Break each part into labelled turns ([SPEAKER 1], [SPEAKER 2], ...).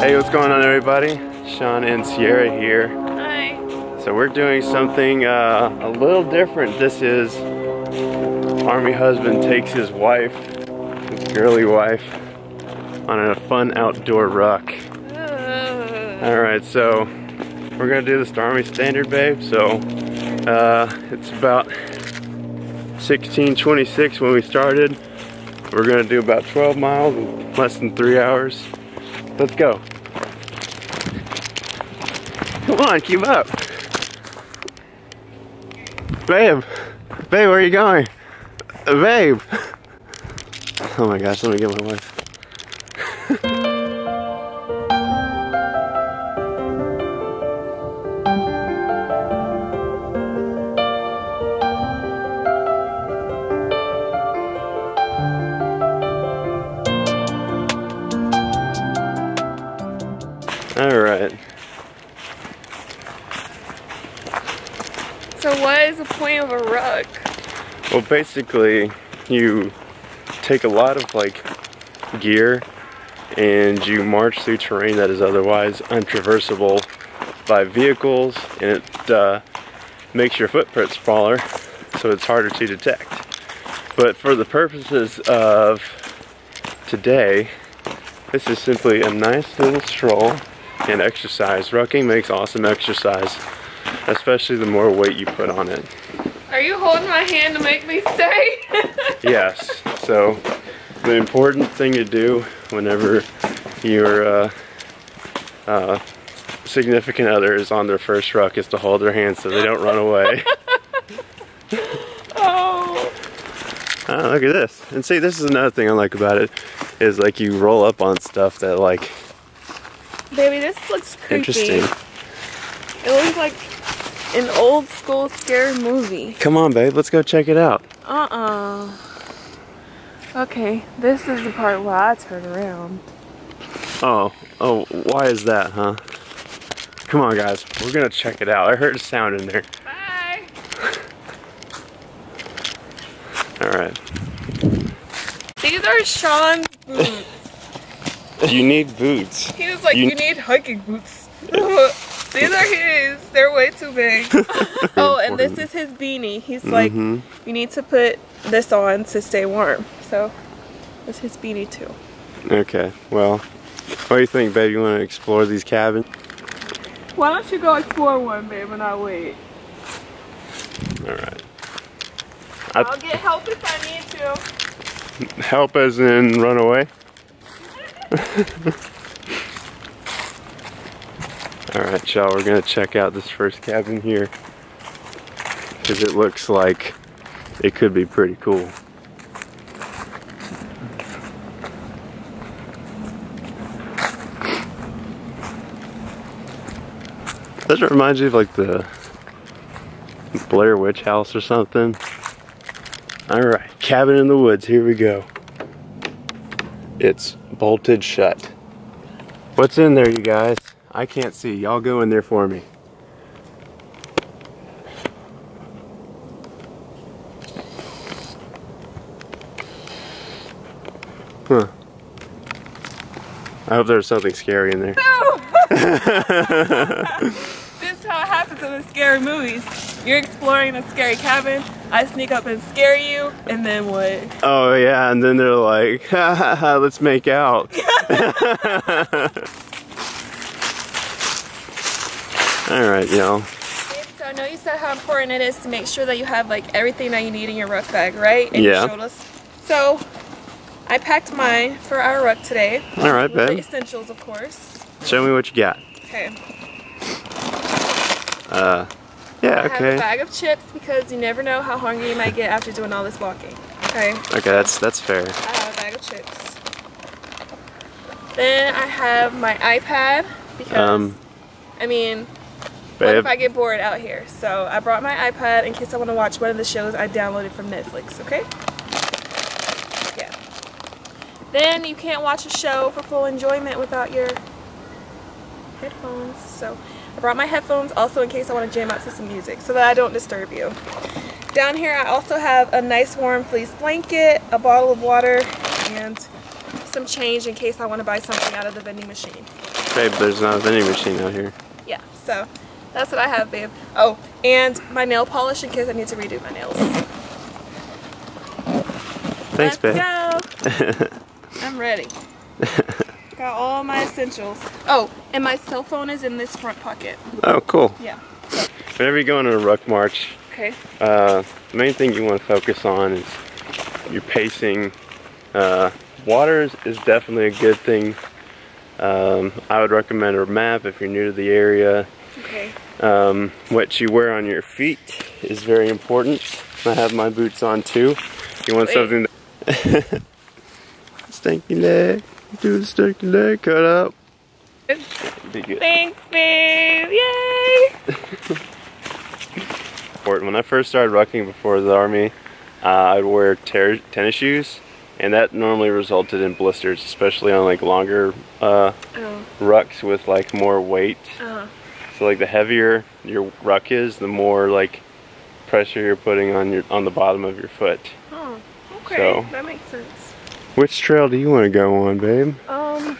[SPEAKER 1] Hey, what's going on everybody? Sean and Sierra here.
[SPEAKER 2] Hi.
[SPEAKER 1] So we're doing something uh, a little different. This is Army husband takes his wife, his girly wife, on a fun outdoor ruck.
[SPEAKER 2] Uh,
[SPEAKER 1] Alright, so we're gonna do the Army standard, babe. So uh, it's about 1626 when we started. We're gonna do about 12 miles in less than three hours. Let's go. Come on, keep up. Babe, babe, where are you going? Babe. Oh my gosh, let me get my wife. Well, basically, you take a lot of like gear and you march through terrain that is otherwise untraversable by vehicles, and it uh, makes your footprint smaller, so it's harder to detect. But for the purposes of today, this is simply a nice little stroll and exercise. Rucking makes awesome exercise, especially the more weight you put on it.
[SPEAKER 2] Are you holding my hand to make me stay?
[SPEAKER 1] Yes. So the important thing to do whenever your uh, uh, significant other is on their first ruck is to hold their hand so they don't run away.
[SPEAKER 2] oh.
[SPEAKER 1] oh, look at this. And see, this is another thing I like about it is like you roll up on stuff that like
[SPEAKER 2] Baby, this looks creepy.
[SPEAKER 1] interesting.
[SPEAKER 2] It looks like an old school scary movie.
[SPEAKER 1] Come on, babe. Let's go check it out.
[SPEAKER 2] Uh-uh. Okay, this is the part where I turn around.
[SPEAKER 1] Oh, oh, why is that, huh? Come on, guys. We're gonna check it out. I heard a sound in there.
[SPEAKER 2] Bye.
[SPEAKER 1] All right.
[SPEAKER 2] These are Sean's boots.
[SPEAKER 1] You need boots.
[SPEAKER 2] He was like,
[SPEAKER 1] You-
[SPEAKER 2] you, need hiking boots. These are his. They're way too big. oh, and this is his beanie. He's like,
[SPEAKER 1] Mhm.
[SPEAKER 2] you need to put this on to stay warm. So, it's his beanie too.
[SPEAKER 1] Okay, well, what do you think, babe? You want to explore these cabins?
[SPEAKER 2] Why don't you go explore one, babe, and I'll wait.
[SPEAKER 1] All right. I-
[SPEAKER 2] I'll get help if I need to.
[SPEAKER 1] Help as in run away? All right, y'all, we're gonna check out this first cabin here because it looks like it could be pretty cool. Does it remind you of like the Blair Witch House or something? All right, cabin in the woods. Here we go. It's bolted shut. What's in there, you guys? I can't see. Y'all go in there for me. Huh. I hope there's something scary in there.
[SPEAKER 2] this is how it happens in the scary movies. You're exploring a scary cabin. I sneak up and scare you, and then what?
[SPEAKER 1] Oh yeah, and then they're like, ha ha ha, let's make out. All right, y'all.
[SPEAKER 2] So I know you said how important it is to make sure that you have like everything that you need in your ruck bag, right? And
[SPEAKER 1] Yeah.
[SPEAKER 2] You showed us. So I packed mine for our ruck today.
[SPEAKER 1] All right, babe.
[SPEAKER 2] essentials, of course.
[SPEAKER 1] Show me what you got.
[SPEAKER 2] Okay.
[SPEAKER 1] Uh, yeah,
[SPEAKER 2] I have a bag of chips because you never know how hungry you might get after doing all this walking. Okay.
[SPEAKER 1] Okay, that's that's fair.
[SPEAKER 2] I have a bag of chips. Then I have my iPad because
[SPEAKER 1] Um,
[SPEAKER 2] I mean, what if I get bored out here? So I brought my iPad in case I want to watch one of the shows I downloaded from Netflix. Okay. Yeah. Then you can't watch a show for full enjoyment without your headphones. So I brought my headphones also in case I want to jam out to some music so that I don't disturb you. Down here I also have a nice warm fleece blanket, a bottle of water, and some change in case I want to buy something out of the vending machine.
[SPEAKER 1] Babe, there's not a vending machine out here.
[SPEAKER 2] Yeah, so that's what I have, babe. Oh, and my nail polish in case I need to redo my nails.
[SPEAKER 1] Thanks, babe.
[SPEAKER 2] Let's go. I'm ready. Got all my essentials. Oh, and my cell phone is in this front pocket.
[SPEAKER 1] Oh, cool.
[SPEAKER 2] Yeah.
[SPEAKER 1] Whenever you go on a ruck march,
[SPEAKER 2] Okay.
[SPEAKER 1] uh, the main thing you want to focus on is your pacing. Uh, water is, is definitely a good thing. Um, I would recommend a map if you're new to the area.
[SPEAKER 2] Okay.
[SPEAKER 1] Um, what you wear on your feet is very important. I have my boots on too. You want
[SPEAKER 2] Wait.
[SPEAKER 1] something that stinky leg, do the stinky leg cut good.
[SPEAKER 2] Thanks, babe. Yay!
[SPEAKER 1] When I first started rucking before the army, uh, I'd wear ter- tennis shoes, and that normally resulted in blisters, especially on like longer uh,
[SPEAKER 2] Oh.
[SPEAKER 1] rucks with like more weight.
[SPEAKER 2] Uh,
[SPEAKER 1] So like the heavier your ruck is, the more like pressure you're putting on your on the bottom of your foot.
[SPEAKER 2] oh. Okay.
[SPEAKER 1] So-
[SPEAKER 2] That makes sense.
[SPEAKER 1] Which trail do you want to go on, babe?
[SPEAKER 2] Um.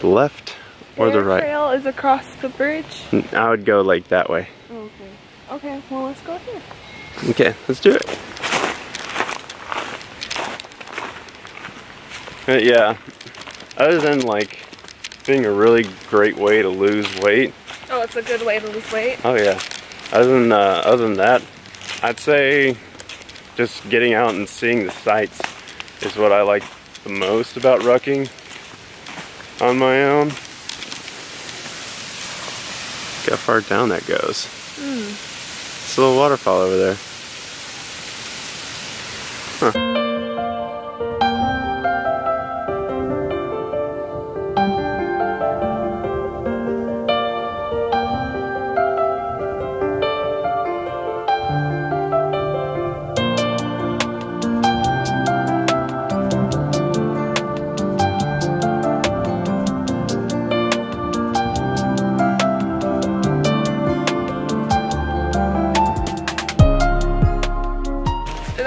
[SPEAKER 1] The left or the right?
[SPEAKER 2] trail is across the bridge.
[SPEAKER 1] I would go like that way.
[SPEAKER 2] Okay. Okay. Well, let's go here.
[SPEAKER 1] Okay, let's do it. Uh, yeah, other than like being a really great way to lose weight.
[SPEAKER 2] It's a good way to lose weight.
[SPEAKER 1] Oh yeah. Other than uh, other than that, I'd say just getting out and seeing the sights is what I like the most about rucking on my own. Look how far down that goes. It's a little waterfall over there.
[SPEAKER 2] Is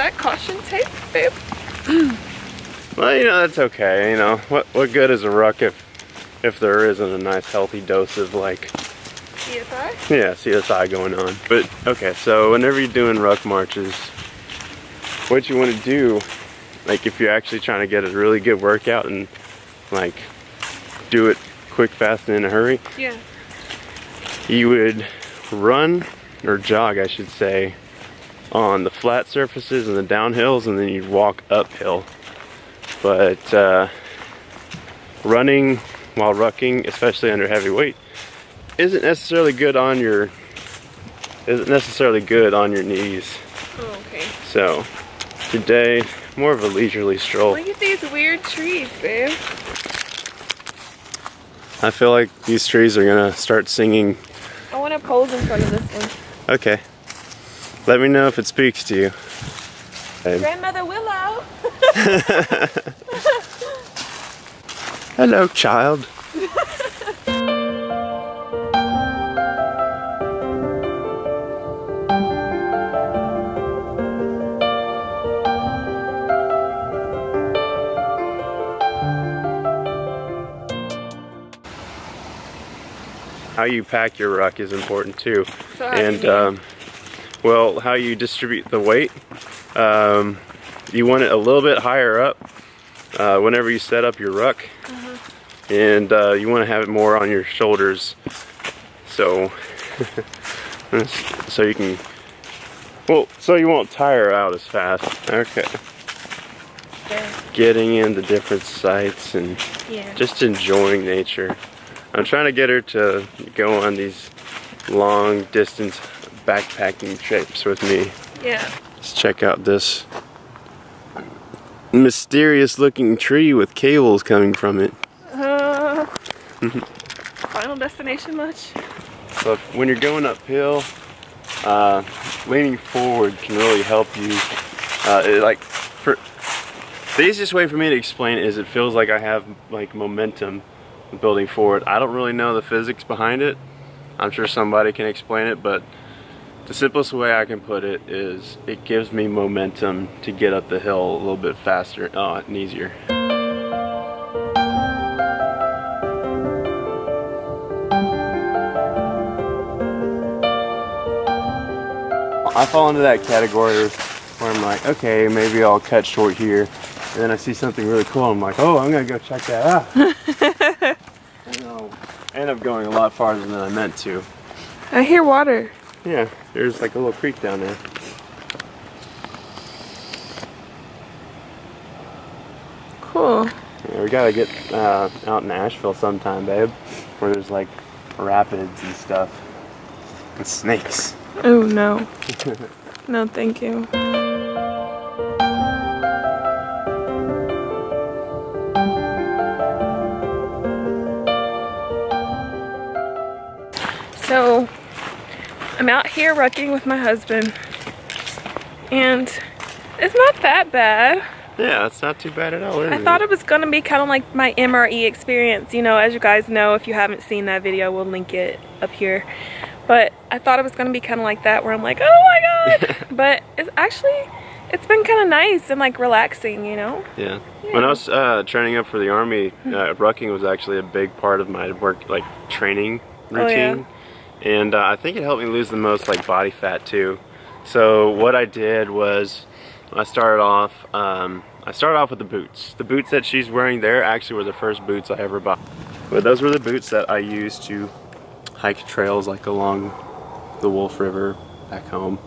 [SPEAKER 2] that caution tape, babe?
[SPEAKER 1] Well, you know that's okay. You know what? What good is a ruck if if there isn't a nice healthy dose of like
[SPEAKER 2] CSI?
[SPEAKER 1] yeah CSI going on? But okay, so whenever you're doing ruck marches, what you want to do, like if you're actually trying to get a really good workout and like do it quick, fast, and in a hurry,
[SPEAKER 2] Yeah.
[SPEAKER 1] you would run or jog, I should say, on the flat surfaces and the downhills, and then you'd walk uphill. But uh, running while rucking, especially under heavy weight, isn't necessarily good on your isn't necessarily good on your knees.
[SPEAKER 2] Oh, okay.
[SPEAKER 1] So today, more of a leisurely stroll.
[SPEAKER 2] Look at these weird trees, babe.
[SPEAKER 1] I feel like these trees are gonna start singing.
[SPEAKER 2] I want to pose in front of this one.
[SPEAKER 1] Okay. Let me know if it speaks to you. And-
[SPEAKER 2] Grandmother Willow.
[SPEAKER 1] Hello, child. How you pack your ruck is important too.
[SPEAKER 2] So how do you
[SPEAKER 1] and um, well, how you distribute the weight. Um, you want it a little bit higher up uh, whenever you set up your ruck, and uh, you want to have it more on your shoulders, so so you can well, so you won't tire out as fast. Okay, getting into different sites and
[SPEAKER 2] Yeah.
[SPEAKER 1] just enjoying nature. I'm trying to get her to go on these long distance backpacking trips with me.
[SPEAKER 2] Yeah.
[SPEAKER 1] Let's check out this mysterious looking tree with cables coming from it.
[SPEAKER 2] Uh, final destination much?
[SPEAKER 1] So when you're going uphill, uh, leaning forward can really help you. Uh, it, like for the easiest way for me to explain it is it feels like I have like momentum building forward. I don't really know the physics behind it. I'm sure somebody can explain it, but the simplest way I can put it is it gives me momentum to get up the hill a little bit faster oh, and easier. I fall into that category where I'm like, okay, maybe I'll cut short here. And then I see something really cool. I'm like, oh, I'm going to go check that out. and I'll end up going a lot farther than I meant to.
[SPEAKER 2] I hear water.
[SPEAKER 1] Yeah, there's like a little creek down there.
[SPEAKER 2] Cool.
[SPEAKER 1] Yeah, we gotta get uh, out in Asheville sometime, babe, where there's like rapids and stuff. And snakes.
[SPEAKER 2] Oh no. no, thank you. So, I'm out here rucking with my husband, and it's not that bad.
[SPEAKER 1] Yeah, it's not too bad at all.
[SPEAKER 2] I thought it was gonna be kind of like my MRE experience. You know, as you guys know, if you haven't seen that video, we'll link it up here. But I thought it was gonna be kind of like that, where I'm like, oh my god. but it's actually, it's been kind of nice and like relaxing, you know.
[SPEAKER 1] Yeah. yeah. When I was uh, training up for the army, uh, rucking was actually a big part of my work, like training routine. Oh, yeah and uh, I think it helped me lose the most like body fat too. So what I did was I started off um, I started off with the boots. The boots that she's wearing there actually were the first boots I ever bought. But those were the boots that I used to hike trails like along the Wolf River back home.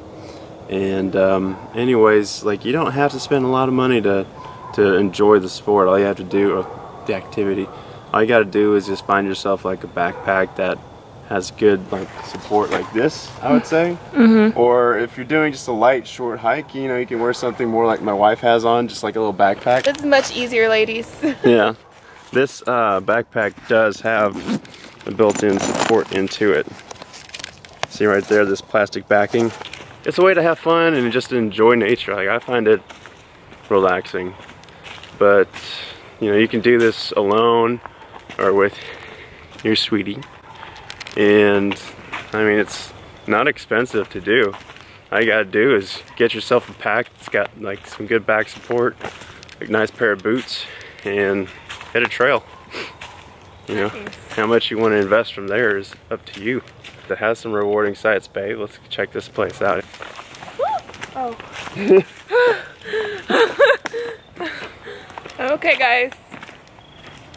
[SPEAKER 1] And um, anyways, like you don't have to spend a lot of money to to enjoy the sport. All you have to do, or the activity, all you got to do is just find yourself like a backpack that has good like support like this I would say. Mm -hmm. or if you're doing just a light short hike you know you can wear something more like my wife has on just like a little backpack.
[SPEAKER 2] It's much easier ladies.
[SPEAKER 1] Yeah. This uh, backpack does have a built-in support into it. See right there this plastic backing? It's a way to have fun and just enjoy nature. Like I find it relaxing. But you know you can do this alone or with your sweetie and I mean it's not expensive to do. All you gotta do is get yourself a pack it's got like some good back support a nice pair of boots and hit a trail. You know nice. how much you want to invest from there is up to you. It has some rewarding sites babe let's check this place out.
[SPEAKER 2] Oh. Okay guys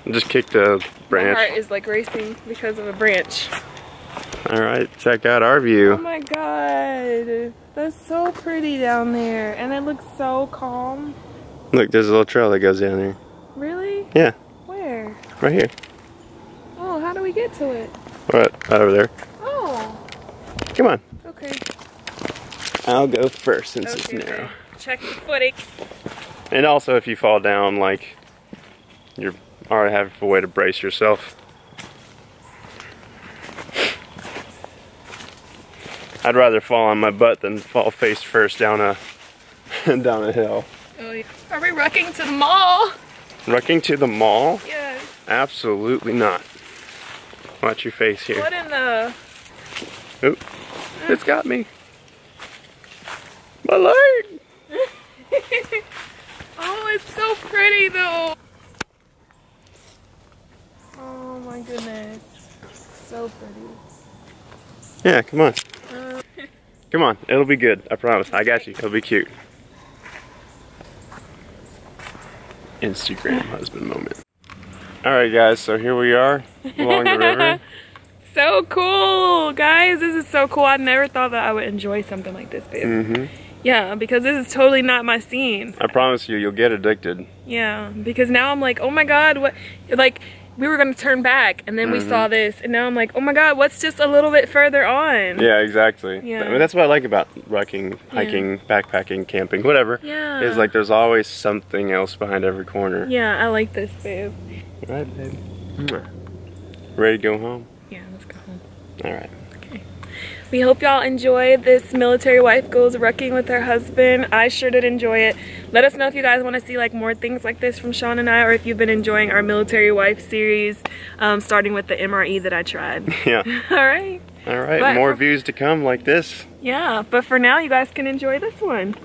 [SPEAKER 1] just kicked a branch.
[SPEAKER 2] My heart is like racing because of a branch.
[SPEAKER 1] All right, check out our view.
[SPEAKER 2] Oh my God, that's so pretty down there. And it looks so calm.
[SPEAKER 1] Look, there's a little trail that goes down there.
[SPEAKER 2] Really?
[SPEAKER 1] Yeah.
[SPEAKER 2] Where?
[SPEAKER 1] Right here.
[SPEAKER 2] Oh, how do we get to it?
[SPEAKER 1] What? Right over there.
[SPEAKER 2] Oh.
[SPEAKER 1] Come on.
[SPEAKER 2] Okay.
[SPEAKER 1] I'll go first since
[SPEAKER 2] okay,
[SPEAKER 1] it's narrow.
[SPEAKER 2] Check the footing.
[SPEAKER 1] And also if you fall down, like, you're already have a way to brace yourself. I'd rather fall on my butt than fall face first down a down a hill.
[SPEAKER 2] Oh, yeah. Are we rucking to the mall?
[SPEAKER 1] Rucking to the mall?
[SPEAKER 2] Yes.
[SPEAKER 1] Absolutely not. Watch your face here.
[SPEAKER 2] What in the...
[SPEAKER 1] Oop. It's got me. My leg!
[SPEAKER 2] oh, it's so pretty though. Oh my goodness. So pretty.
[SPEAKER 1] Yeah, come on. Come on, it'll be good. I promise. I got you. It'll be cute. Instagram husband moment. Alright guys, so here we are along the river.
[SPEAKER 2] so cool, guys. This is so cool. I never thought that I would enjoy something like this, babe.
[SPEAKER 1] Mm -hmm.
[SPEAKER 2] Yeah, because this is totally not my scene.
[SPEAKER 1] I promise you, you'll get addicted.
[SPEAKER 2] Yeah, because now I'm like, oh my god, what? Like, we were gonna turn back and then mm -hmm. we saw mm-hmm. this and now I'm like, oh my god, what's just a little bit further on?
[SPEAKER 1] Yeah, exactly. Yeah. I mean, that's what I like about rucking, hiking, yeah. backpacking, camping, whatever.
[SPEAKER 2] Yeah.
[SPEAKER 1] Is like there's always something else behind every corner.
[SPEAKER 2] Yeah, I like this, babe.
[SPEAKER 1] All right, babe. Ready to go home?
[SPEAKER 2] Yeah, let's go home.
[SPEAKER 1] All right.
[SPEAKER 2] We hope y'all enjoyed this military wife goes rucking with her husband. I sure did enjoy it. Let us know if you guys want to see like more things like this from Sean and I or if you've been enjoying our military wife series um, starting with the MRE that I tried.
[SPEAKER 1] Yeah.
[SPEAKER 2] All right.
[SPEAKER 1] All right, but more for, views to come like this.
[SPEAKER 2] Yeah, but for now you guys can enjoy this one.